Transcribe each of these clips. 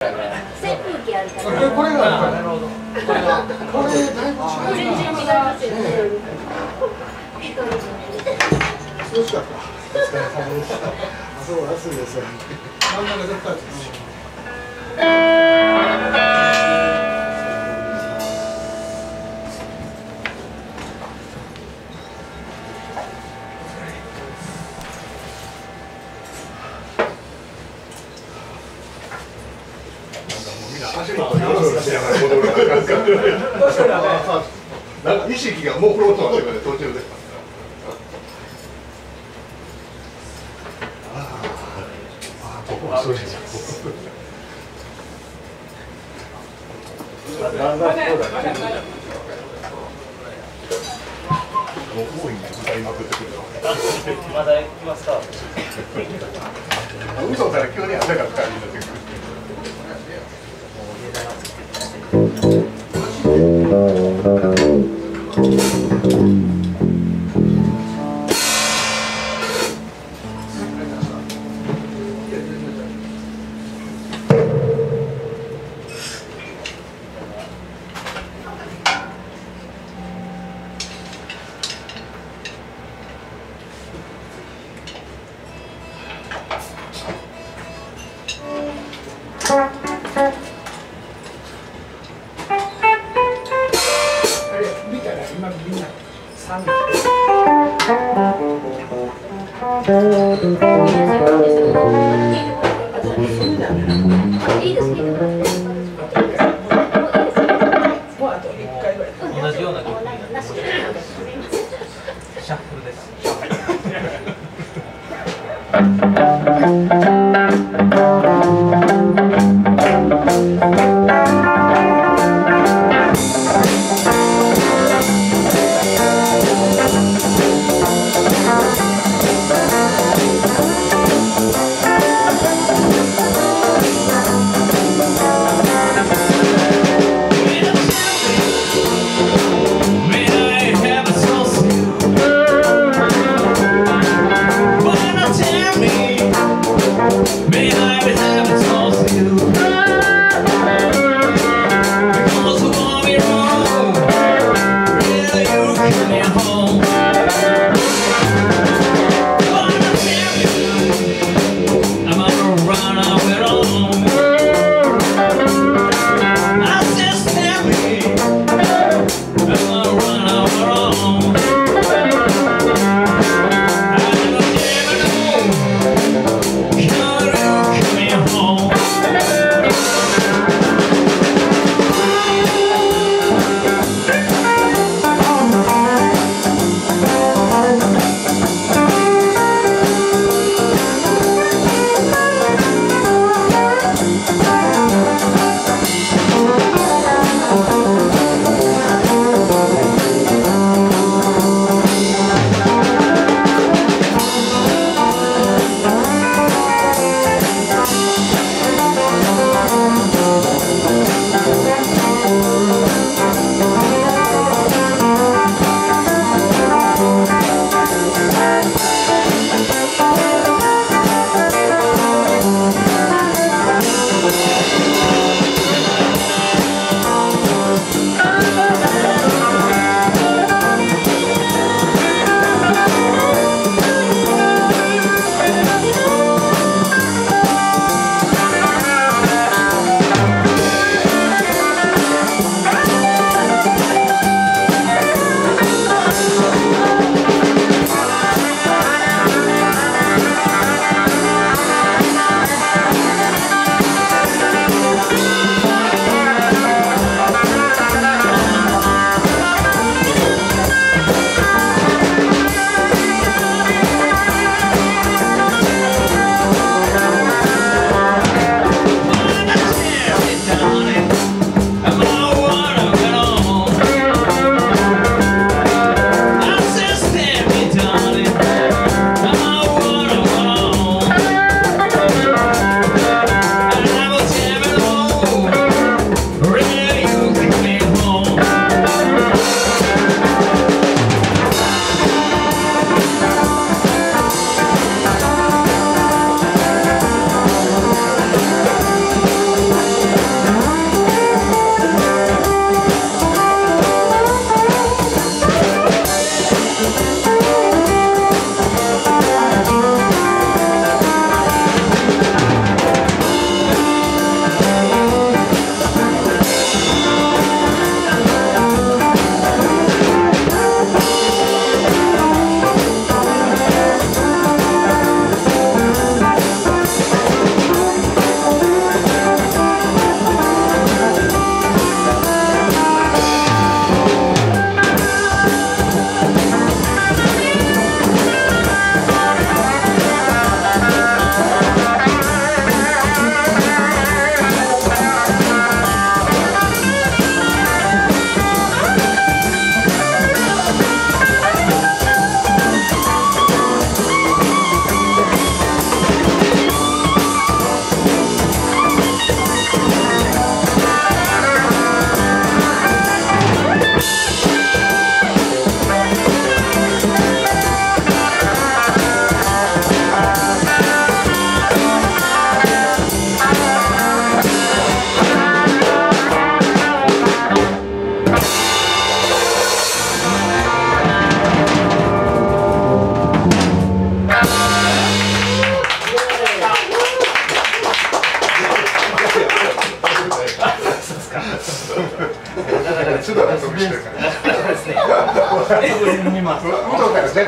扇風機あるから。これこれがなるほど。これがこれだいぶ違全う然違いますよね。一人涼しかったお疲れ様でしたあそう暑いです真ん中絶対す足元をよろよろしながら戻るなんかなんか意識がもうフロートはして途中で。ああ、ここはそうです。もう多いんで歌いまくってくるよ。まだ行きますか。嘘から急に朝が使いになってくる。見シャッフルです。「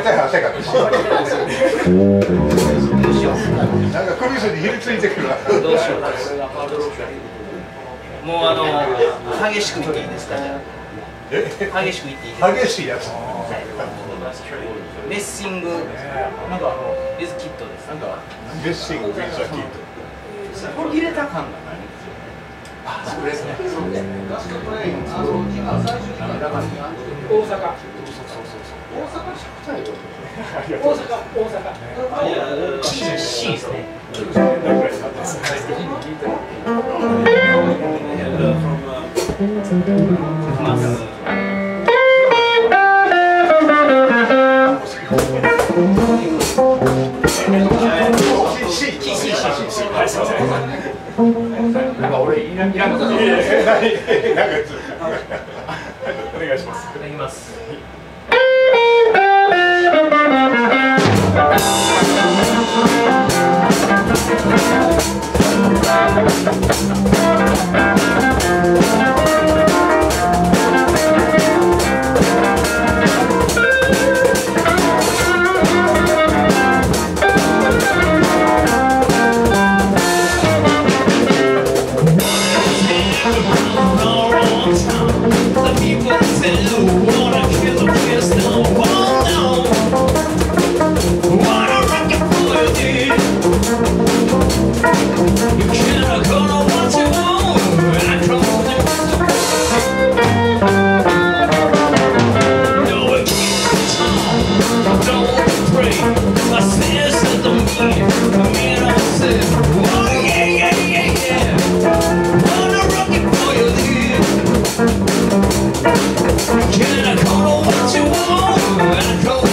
絶対汗かくしなんか首筋にひりついてくるわどうしようか。もうあの激しく言っていいですかじゃえあ。激しく言っていいですか。激しいやつレッシングなんかビズキットです。なんかレッシングビザキーこれ入れた感がない。あ、そうですね。C C ですね。ト C C C なんか俺いらんいらんこといやいやなんかお願いします。いただきます。Thank gotta go.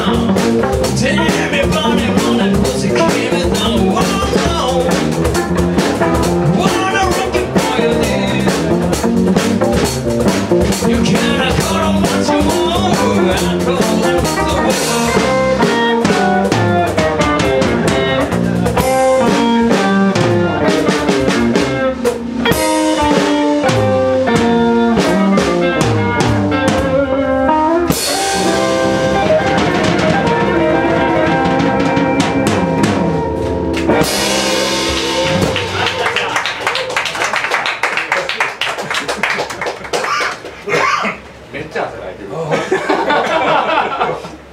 っ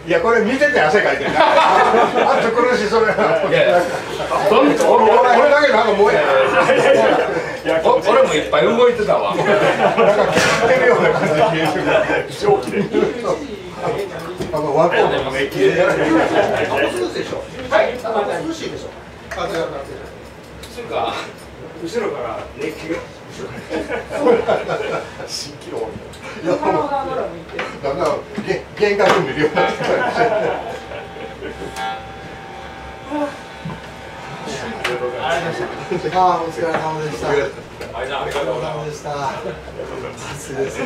いやこれ見てて汗かいてるな暑苦しいそれだけなんかもうやいやお俺もいっぱい動いてたわ。なんかてるような感じ蒸気で。あのワコーのね綺麗やねそうでしょ涼しいでしょ風が風つうか後ろから熱気が蜃気楼いやだんだんげ幻覚見るようになってきた。ああお疲れ様でした。ありがとうございました暑いですね